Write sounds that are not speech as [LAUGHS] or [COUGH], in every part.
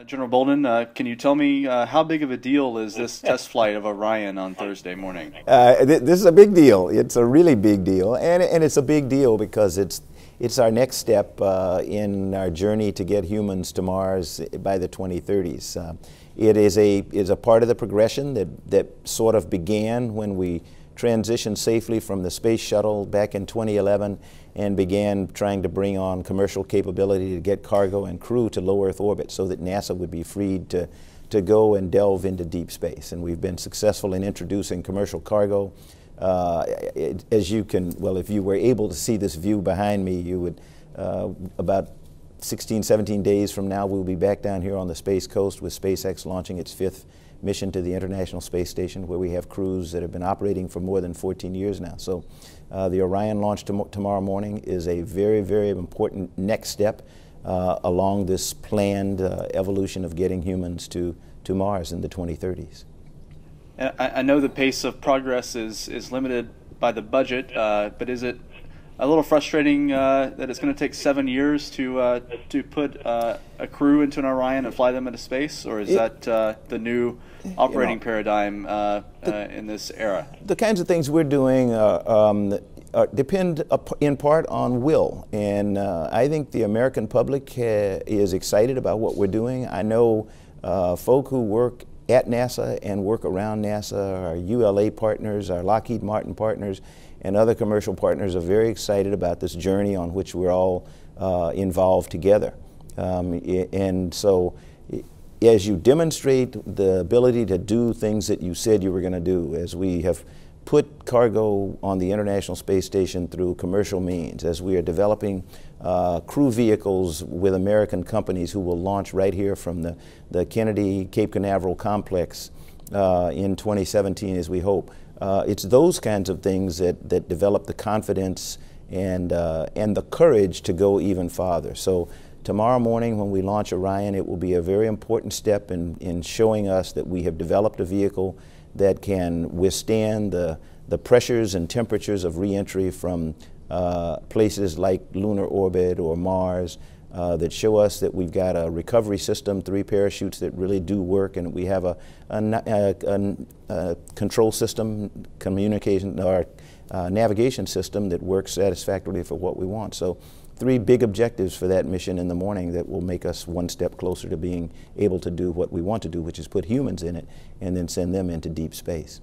Uh, General Bolden, uh, can you tell me uh, how big of a deal is this [LAUGHS] test flight of Orion on Thursday morning? Uh, th this is a big deal. It's a really big deal, and, and it's a big deal because it's it's our next step uh, in our journey to get humans to Mars by the 2030s. Uh, it is a is a part of the progression that that sort of began when we transitioned safely from the space shuttle back in 2011 and began trying to bring on commercial capability to get cargo and crew to low Earth orbit so that NASA would be freed to, to go and delve into deep space. And we've been successful in introducing commercial cargo. Uh, it, as you can, well, if you were able to see this view behind me, you would, uh, about 16, 17 days from now, we'll be back down here on the Space Coast with SpaceX launching its fifth mission to the International Space Station, where we have crews that have been operating for more than 14 years now. So uh, the Orion launch tom tomorrow morning is a very, very important next step uh, along this planned uh, evolution of getting humans to, to Mars in the 2030s. I, I know the pace of progress is, is limited by the budget, uh, but is it a little frustrating uh, that it's going to take seven years to uh, to put uh, a crew into an Orion and fly them into space, or is it, that uh, the new operating you know, paradigm uh, the, uh, in this era? The kinds of things we're doing um, depend in part on will, and I think the American public is excited about what we're doing. I know folk who work at NASA and work around NASA, our ULA partners, our Lockheed Martin partners, and other commercial partners are very excited about this journey on which we're all uh, involved together. Um, and so as you demonstrate the ability to do things that you said you were going to do, as we have put cargo on the International Space Station through commercial means, as we are developing uh, crew vehicles with American companies who will launch right here from the, the Kennedy Cape Canaveral complex uh, in 2017, as we hope. Uh, it's those kinds of things that, that develop the confidence and, uh, and the courage to go even farther. So tomorrow morning when we launch Orion, it will be a very important step in, in showing us that we have developed a vehicle that can withstand the, the pressures and temperatures of reentry from uh, places like lunar orbit or Mars, uh, that show us that we've got a recovery system, three parachutes that really do work, and we have a, a, a, a control system, communication, or uh, navigation system that works satisfactorily for what we want. So three big objectives for that mission in the morning that will make us one step closer to being able to do what we want to do, which is put humans in it and then send them into deep space.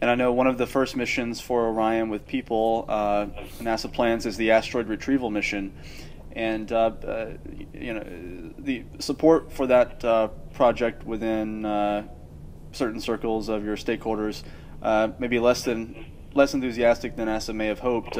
And I know one of the first missions for Orion with people, uh, NASA plans is the asteroid retrieval mission and uh, uh, you know the support for that uh, project within uh, certain circles of your stakeholders uh, maybe less than less enthusiastic than NASA may have hoped.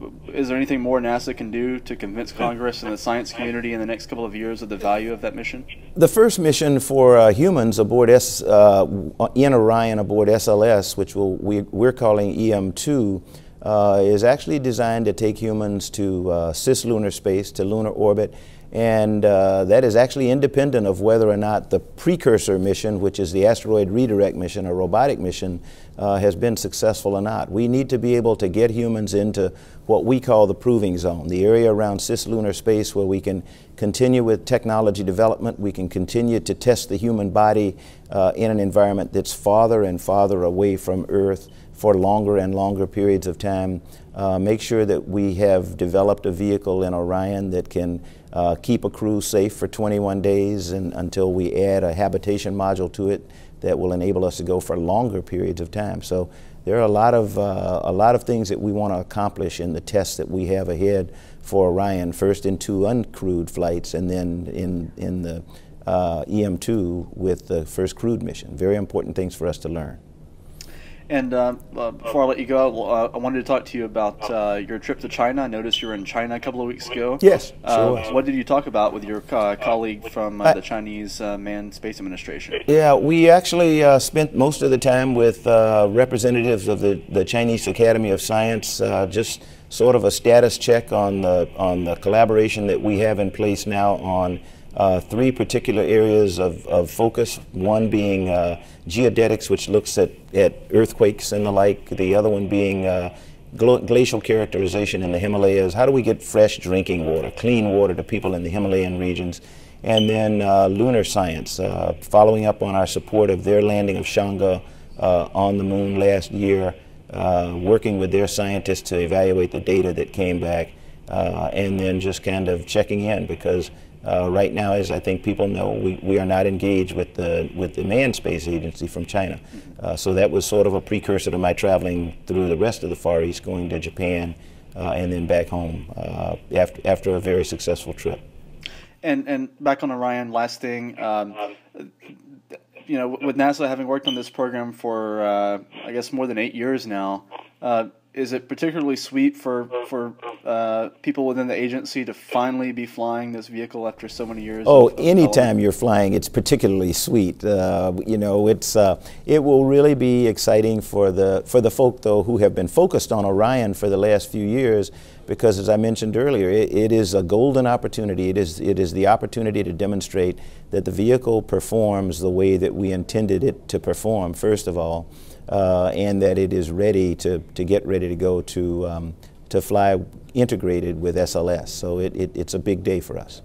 Uh, is there anything more NASA can do to convince Congress and the science community in the next couple of years of the value of that mission? The first mission for humans aboard S in Orion aboard SLS, which we'll, we, we're calling EM2 uh, is actually designed to take humans to uh, cislunar space, to lunar orbit, and uh, that is actually independent of whether or not the precursor mission, which is the asteroid redirect mission, a robotic mission, uh, has been successful or not. We need to be able to get humans into what we call the proving zone, the area around cislunar space where we can continue with technology development, we can continue to test the human body uh, in an environment that's farther and farther away from Earth for longer and longer periods of time. Uh, make sure that we have developed a vehicle in Orion that can uh, keep a crew safe for 21 days and, until we add a habitation module to it that will enable us to go for longer periods of time. So there are a lot of, uh, a lot of things that we want to accomplish in the tests that we have ahead for Orion, first in two uncrewed flights and then in, in the uh, EM2 with the first crewed mission. Very important things for us to learn. And uh, uh, before I let you go, uh, I wanted to talk to you about uh, your trip to China. I noticed you were in China a couple of weeks ago. Yes, uh, sure What did you talk about with your uh, colleague from the Chinese Manned Space Administration? Yeah, we actually spent most of the time with representatives of the, the Chinese Academy of Science, just sort of a status check on the, on the collaboration that we have in place now on uh, three particular areas of, of focus, one being uh, geodetics, which looks at, at earthquakes and the like, the other one being uh, glacial characterization in the Himalayas. How do we get fresh drinking water, clean water to people in the Himalayan regions? and then uh, lunar science, uh, following up on our support of their landing of Chang'e uh, on the moon last year, working with their scientists to evaluate the data that came back, and then just kind of checking in because uh, right now, as I think people know, we, we are not engaged with the with the manned space agency from China. Uh, so that was sort of a precursor to my traveling through the rest of the Far East, going to Japan uh, and then back home uh, after after a very successful trip. And and back on Orion, last thing. Um, you know, with NASA having worked on this program for, uh, I guess, more than eight years now, uh, is it particularly sweet for for uh, people within the agency to finally be flying this vehicle after so many years? Oh, of, of anytime you're flying, it's particularly sweet. Uh, you know, it's uh, it will really be exciting for the for the folk though who have been focused on Orion for the last few years, because as I mentioned earlier, it, it is a golden opportunity. It is it is the opportunity to demonstrate that the vehicle performs the way that we intended it to perform. First of all uh, and that it is ready to, to get ready to go to, um, to fly integrated with SLS. So it, it, it's a big day for us.